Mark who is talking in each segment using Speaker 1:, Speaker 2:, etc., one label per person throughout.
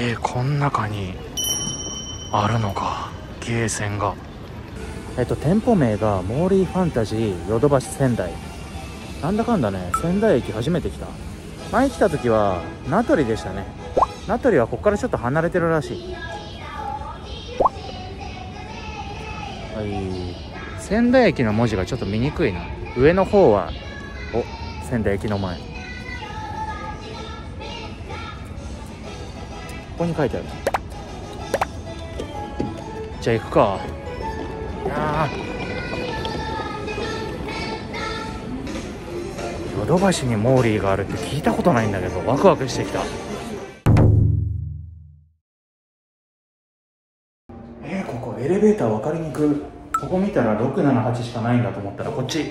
Speaker 1: でこん中にあるのか？ゲーセンが。えっと店舗名がモーリーファンタジーヨドバシ仙台。なんだかんだね仙台駅初めて来た。前来た時は名取でしたね。名取はここからちょっと離れてるらしい。はい。仙台駅の文字がちょっと見にくいな。上の方はお仙台駅の前。ここに書いてある。じゃあ行くか。いやヨドバシにモーリーがあるって聞いたことないんだけどワクワクしてきた。えー、ここエレベーター分かりにくい。ここ見たら678しかないんだと思ったらこっち。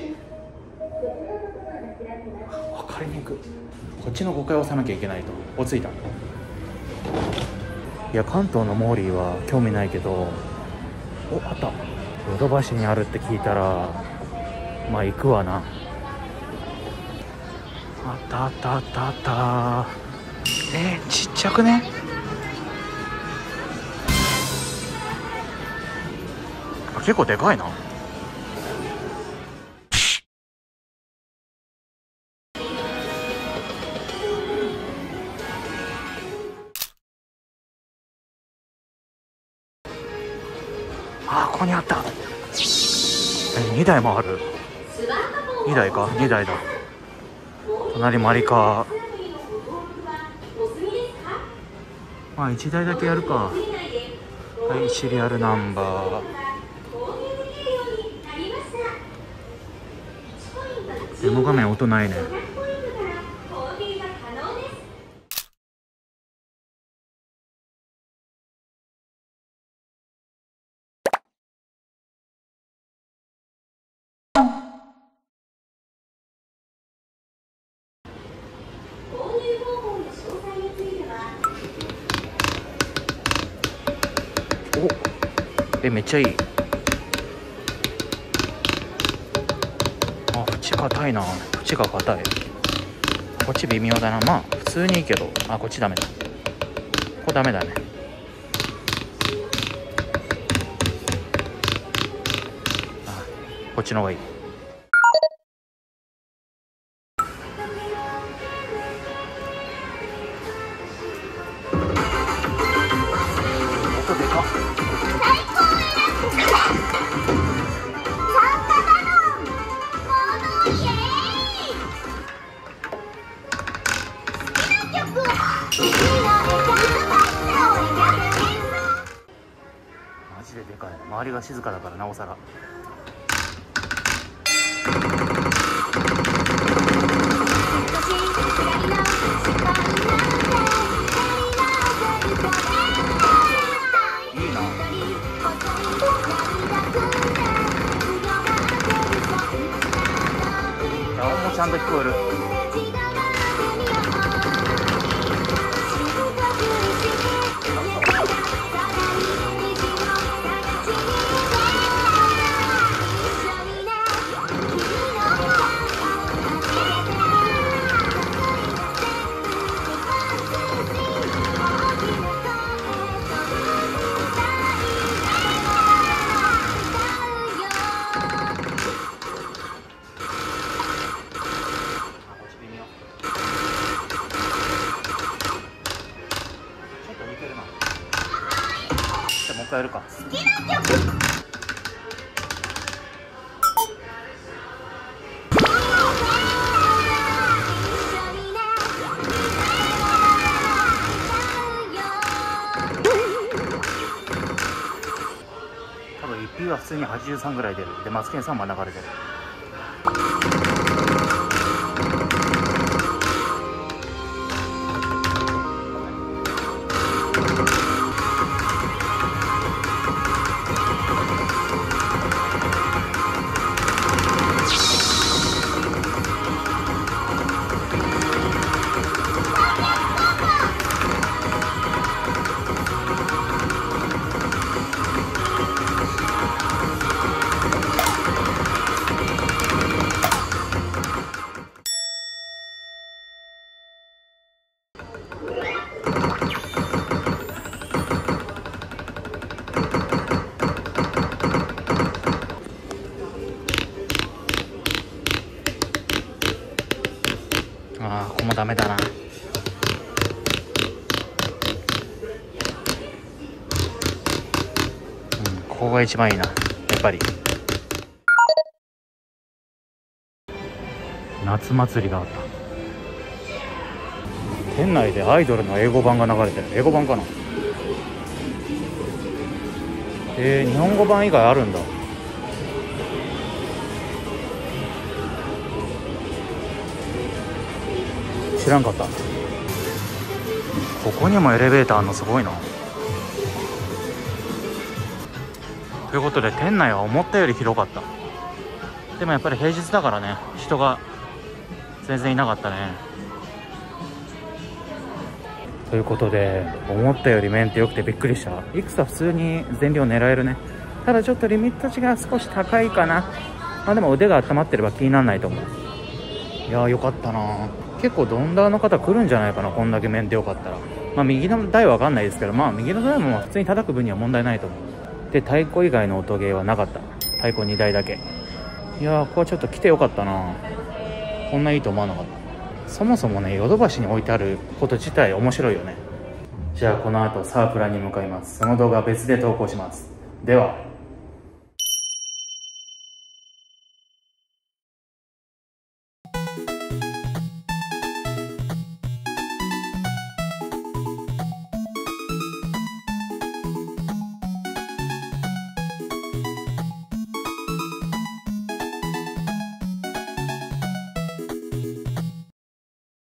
Speaker 1: 分かりにくい。こっちの5階を押さなきゃいけないと。落ち着いたいや関東のモーリーは興味ないけどおあった。ヨドバシにあるって聞いたらまあ行くわな。あったあったあったあった。えー、ちっちゃくね？あ結構でかいな。ここにあった。え2台もある。2台か？2台だ。隣マリカ。まあ1台だけやるか。はいシリアルナンバー。デモ画面音ないね。えめっちゃいい。あ縁硬いな。縁が硬い。こっち微妙だな。まあ普通にいいけど。あこっちダメだ。ここダメだね。あこっちの方がいい。でかっマジででかい周りが静かだからなおさら音もちじゃあもう一回やるか。多分 1P は普通に83ぐらい出る。でマツケンさんも流れてる。あここもダメだな。うんここが一番いいなやっぱり。夏祭りがあった。店内でアイドルの英語版が流れてる。英語版かな。えー、日本語版以外あるんだ。知らんかった。ここにもエレベーターあるのすごいな。ということで店内は思ったより広かった。でもやっぱり平日だからね人が全然いなかったね。ということで思ったよりメンテ良くてびっくりした。いくつは普通に全量狙えるね。ただちょっとリミット値が少し高いかな。まあでも腕が温まってれば気にならないと思う。いやーよかったな。結構ドンダーの方来るんじゃないかなこんだけメンテ良かったら。まあ右の台は分かんないですけどまあ右の台も普通に叩く分には問題ないと思う。で太鼓以外の音ゲーはなかった。太鼓2台だけ。いやーここはちょっと来てよかったな。こんないいと思わなかった。そもそもねヨドバシに置いてあること自体面白いよね。じゃあこの後サープラに向かいます。その動画は別で投稿します。では。